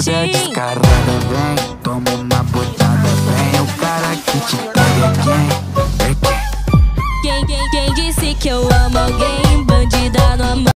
atitude é descarada, vem Toma uma botada, vem O cara que te pega é quem? É quem? Quem, quem, quem disse que eu amo alguém? Bandida no amor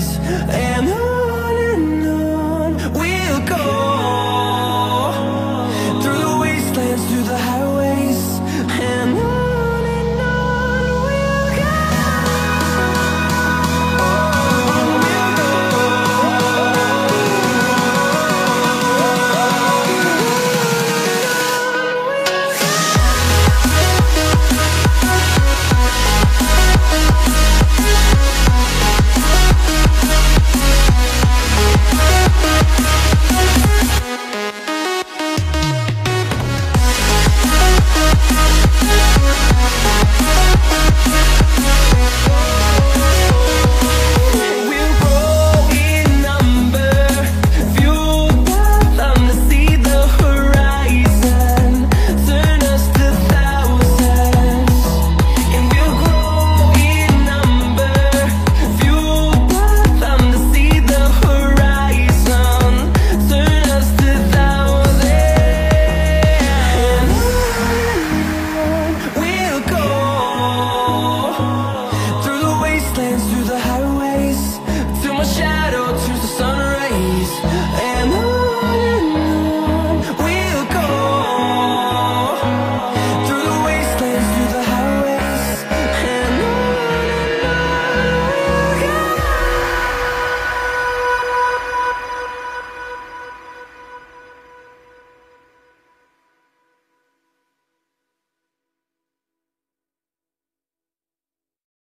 and I